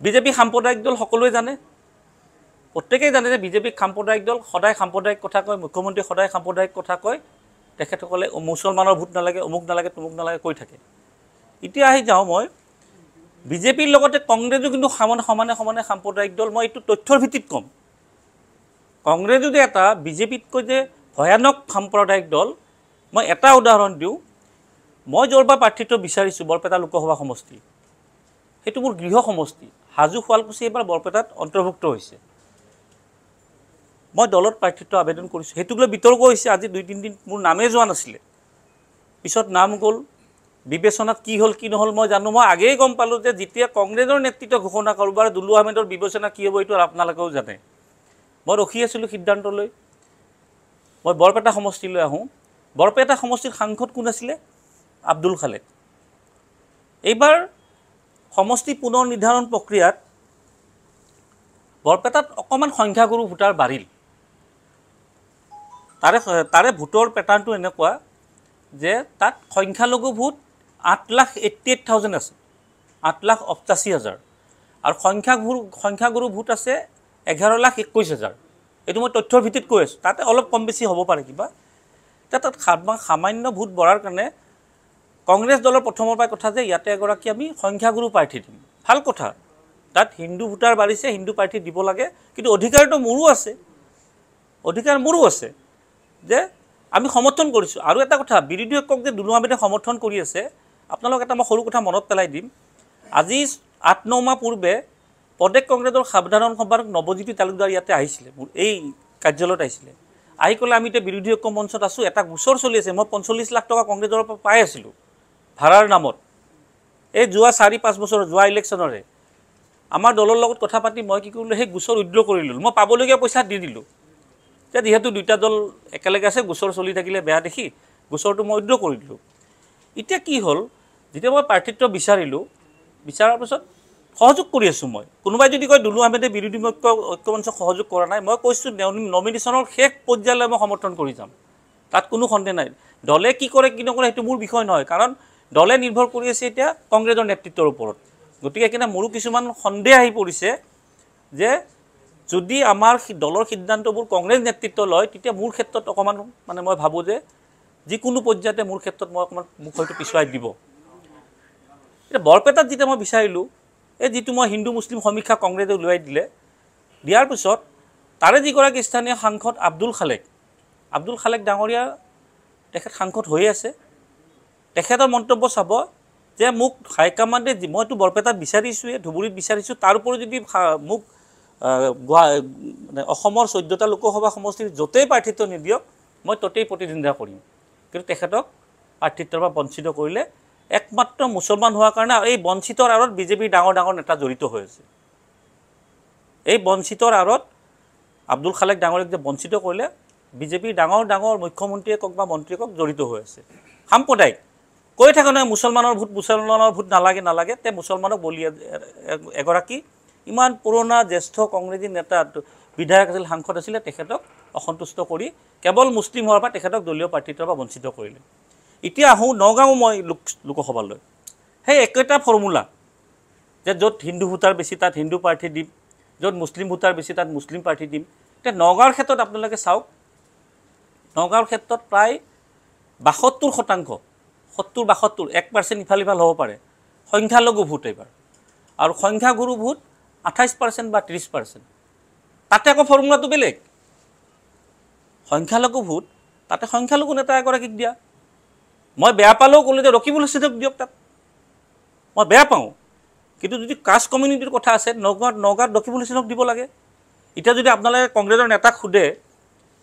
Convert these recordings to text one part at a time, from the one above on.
BJP সাম্প্ৰদায়িক দল সকলোৱে জানে। প্ৰত্যেকেই জানে যে বিজেপি সাম্প্ৰদায়িক দল সদায় সাম্প্ৰদায়িক কথা কয় মুখ্যমন্ত্ৰীয়ে সদায় সাম্প্ৰদায়িক কথা কয়। তেখেতসকলে মুছলমানৰ ভোট নালাগে অমুক নালাগে তমুক নালাগে কৈ থাকে। এতিয়া আহি যাওঁ মই বিজেপিৰ লগতে কংগ্ৰেছো কিন্তু সমানে সমানে সমানে সাম্প্ৰদায়িক দল। মই এইটো তথ্যৰ ভিত্তিত ক'ম। কংগ্ৰেছো যে এটা বিজেপিতকৈ যে ভয়ানক সাম্প্ৰদায়িক দল। মই এটা উদাহৰণ দিওঁ। মই য'ৰ পৰা প্ৰাৰ্থিত্ব বিচাৰিছোঁ বৰপেটা লোকসভা সমষ্টি। সেইটো মোৰ গৃহ সমষ্টি। হাজো শুৱালকুছি এইবাৰ বৰপেটাত অন্তৰ্ভুক্ত হৈছে। মই দলত প্ৰাৰ্থিত্ব আবেদন কৰিছোঁ। সেইটোক লৈ বিতৰ্ক হৈছে। আজি দুই তিনিদিন মোৰ নামেই যোৱা নাছিলে। পিছত নাম গ'ল বিবেচনাত কি হ'ল কি নহ'ল মই জানো। মই আগেয়ে গম পালোঁ যে যেতিয়া কংগ্ৰেছৰ নেতৃত্ব ঘোষণা কৰোবাৰ দুলু আহমেদৰ বিবেচনা কি হ'ব এইটো আপোনালোকেও জানে। মই ৰখি আছিলোঁ সিদ্ধান্তলৈ মই বৰপেটা সমষ্টিলৈ আহোঁ। বৰপেটা সমষ্টিৰ সাংসদ কোন আছিলে? আব্দুল খালেক এইবাৰ সমষ্টি পুনৰ নিৰ্ধাৰণ প্ৰক্ৰিয়াত বৰপেটাত অকণমান সংখ্যাগুৰু ভোটাৰ বাঢ়িল। তাৰে তাৰে ভোটৰ পেটাৰ্ণটো এনেকুৱা যে তাত সংখ্যালঘু ভোট আঠ লাখ এইট্টি এইট থাউজেণ্ড আছে আঠ লাখ অষ্টাশী হাজাৰ। আৰু সংখ্যাগুৰু সংখ্যাগুৰু ভোট আছে এঘাৰ লাখ একৈছ হাজাৰ। এইটো মই তথ্যৰ ভিত্তিত কৈ আছোঁ। তাতে অলপ কম বেছি হ'ব পাৰে কিবা। এতিয়া তাত সামা- সামান্য ভোট বঢ়াৰ কাৰণে কংগ্ৰেছ দলৰ প্ৰথমৰ পৰাই কথা যে ইয়াতে এগৰাকী আমি সংখ্যাগুৰু প্ৰাৰ্থী দিম। ভাল কথা। তাত হিন্দু ভোটাৰ বাঢ়িছে হিন্দু প্ৰাৰ্থী দিব লাগে কিন্তু অধিকাৰটো মোৰো আছে। অধিকাৰ মোৰো আছে যে আমি সমৰ্থন কৰিছোঁ। আৰু এটা কথা বিৰোধীয়ে কওক যে দুলু আহমেদে সমৰ্থন কৰি আছে আপোনালোক এটা মই সৰু কথা মনত পেলাই দিম। আজি আঠ ন মাহ পূৰ্বে প্ৰদেশ কংগ্ৰেছৰ সাধাৰণ সম্পাদক নৱজ্যোতি তালুকদাৰ ইয়াতে আহিছিলে মোৰ এই কাৰ্যালয়ত আহিছিলে। আহি ক'লে আমি এতিয়া বিৰোধী ঐক্য মঞ্চত আছোঁ এটা গোচৰ চলি আছে মই পঞ্চল্লিছ লাখ টকা কংগ্ৰেছৰ পৰা পাই আছিলোঁ। ভাড়াৰ নামত। এই যোৱা চাৰি পাঁচ বছৰ যোৱা ইলেকশ্যনৰে আমাৰ দলৰ লগত কথা পাতি মই কি কৰিলোঁ সেই গোচৰ উইড্ৰ কৰি ল'লোঁ। মই পাবলগীয়া পইচা দি দিলোঁ। এতিয়া যিহেতু দুইটা দল একেলগে আছে গোচৰ চলি থাকিলে বেয়া দেখি গোচৰটো মই উইড্ৰ কৰি দিলোঁ। এতিয়া কি হ'ল যেতিয়া মই প্ৰাৰ্থিত্ব বিচাৰিলোঁ বিচাৰাৰ পাছত সহযোগ কৰি আছোঁ মই। কোনোবাই যদি কয় দুলু আহমেদে বিৰোধী ঐক্য ঐক্যমঞ্চক সহযোগ কৰা নাই মই কৈছোঁ নমিনেশ্যনৰ শেষ পৰ্যায়লৈ মই সমৰ্থন কৰি যাম। তাত কোনো সন্দেহ নাই। দলে কি কৰে কি নকৰে সেইটো মোৰ বিষয় নহয়। কাৰণ দলে নিৰ্ভৰ কৰি আছে এতিয়া কংগ্ৰেছৰ নেতৃত্বৰ ওপৰত। গতিকে সেইকাৰণে মোৰো কিছুমান সন্দেহ আহি পৰিছে যে যদি আমাৰ দলৰ সিদ্ধান্তবোৰ কংগ্ৰেছ নেতৃত্ব লয় তেতিয়া মোৰ ক্ষেত্ৰত অকণমান মানে মই ভাবোঁ যে যিকোনো পৰ্যায়তে মোৰ ক্ষেত্ৰত মই অকণমান মোক হয়তো পিছুৱাই দিব। এতিয়া বৰপেটাত যেতিয়া মই বিচাৰিলোঁ এই যিটো মই হিন্দু মুছলিম সমীক্ষা কংগ্ৰেছে উলিয়াই দিলে দিয়াৰ পিছত তাৰে যিগৰাকী স্থানীয় সাংসদ আব্দুল খালেক আব্দুল খালেক ডাঙৰীয়া তেখেত সাংসদ হৈয়ে আছে। তেখেতৰ মন্তব্য চাব যে মোক হাইকমাণ্ডে মইতো বৰপেটাত বিচাৰিছোঁৱে ধুবুৰীত বিচাৰিছোঁ তাৰ উপৰি যদি মোক মানে অসমৰ চৈধ্যটা লোকসভা সমষ্টিৰ য'তেই প্ৰাৰ্থিত্ব নিদিয়ক মই ত'তেই প্ৰতিদ্বন্দ্বিতা কৰিম। কিন্তু তেখেতক প্ৰাৰ্থিত্বৰ পৰা বঞ্চিত কৰিলে একমাত্ৰ মুছলমান হোৱাৰ কাৰণে এই বঞ্চিতৰ আঁৰত বিজেপিৰ ডাঙৰ ডাঙৰ নেতা জড়িত হৈ আছে। এই বঞ্চিতৰ আঁৰত আব্দুল খালেক ডাঙৰীক যে বঞ্চিত কৰিলে বিজেপিৰ ডাঙৰ ডাঙৰ মুখ্যমন্ত্ৰীয়ে কওক বা মন্ত্ৰীয়ে কওক জড়িত হৈ আছে। সাম্প্ৰদায়িক। কৈ থাকে নহয় মুছলমানৰ ভোট মুছলমানৰ ভোট নালাগে নালাগে। তে মুছলমানক বলি এগৰাকী ইমান পুৰণা জ্যেষ্ঠ কংগ্ৰেছী নেতা বিধায়ক আছিল সাংসদ আছিলে তেখেতক অসন্তুষ্ট কৰি কেৱল মুছলিম হোৱাৰ পৰা তেখেতক দলীয় প্ৰাৰ্থিত্বৰ পৰা বঞ্চিত কৰিলে। এতিয়া আহোঁ নগাঁও মই লোক লোকসভালৈ। সেই একেটা ফৰ্মুলা যে য'ত হিন্দু ভোটাৰ বেছি তাত হিন্দু প্ৰাৰ্থী দিম য'ত মুছলিম ভোটাৰ বেছি তাত মুছলিম প্ৰাৰ্থী দিম। এতিয়া নগাঁৱৰ ক্ষেত্ৰত আপোনালোকে চাওক নগাঁৱৰ ক্ষেত্ৰত প্ৰায় বাসত্তৰ শতাংশ সত্তৰ বাসত্তৰ এক পাৰ্চেণ্ট ইফাল সিফাল হ'ব পাৰে। সংখ্যালঘু ভোট এইবাৰ। আৰু সংখ্যাগুৰু ভোট আঠাইছ পাৰ্চেণ্ট বা ত্ৰিছ পাৰ্চেণ্ট তাতে আকৌ ফৰ্মুলাটো বেলেগ। সংখ্যালঘু ভোট তাতে সংখ্যালঘু নেতা এগৰাকীক দিয়া। মই বেয়া পালেও ক'লোঁ যে ৰকিবুল হুছেইনক দিয়ক তাত। মই বেয়া পাওঁ। কিন্তু যদি কাষ্ট কমিউনিটিৰ কথা আছে নগাঁৱত নগাঁৱত ৰকিবুল হুছেইনক দিব লাগে। এতিয়া যদি আপোনালোকে কংগ্ৰেছৰ নেতাক সোধে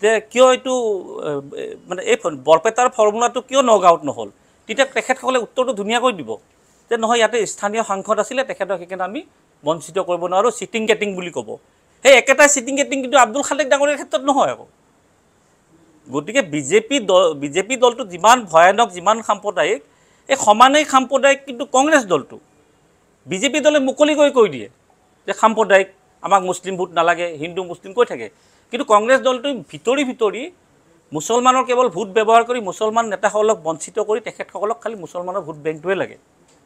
যে কিয় এইটো মানে এই বৰপেটাৰ ফৰ্মুলাটো কিয় নগাঁৱত নহ'ল? তেতিয়া তেখেতসকলে উত্তৰটো ধুনীয়াকৈ দিব। যে নহয় ইয়াতে স্থানীয় সাংসদ আছিলে তেখেতক সেইকাৰণে আমি বঞ্চিত কৰিব নোৱাৰোঁ চিটিং কেটিং বুলি ক'ব। সেই একেটাই চিটিং কেটিং কিন্তু আব্দুল খালেক ডাঙৰীয়াৰ ক্ষেত্ৰত নহয় আকৌ। গতিকে বিজেপি দল বিজেপি দলটো যিমান ভয়ানক যিমান সাম্প্ৰদায়িক এই সমানেই সাম্প্ৰদায়িক কিন্তু কংগ্ৰেছ দলটো। বিজেপি দলে মুকলিকৈ কৈ দিয়ে যে সাম্প্ৰদায়িক আমাক মুছলিম ভোট নালাগে হিন্দু মুছলিম কৈ থাকে। কিন্তু কংগ্ৰেছ দলটো ভিতৰি ভিতৰি মুছলমানৰ কেৱল ভোট ব্যৱহাৰ কৰি মুছলমান নেতাসকলক বঞ্চিত কৰি তেখেতসকলক খালি মুছলমানৰ ভোট বেংকটোৱে লাগে।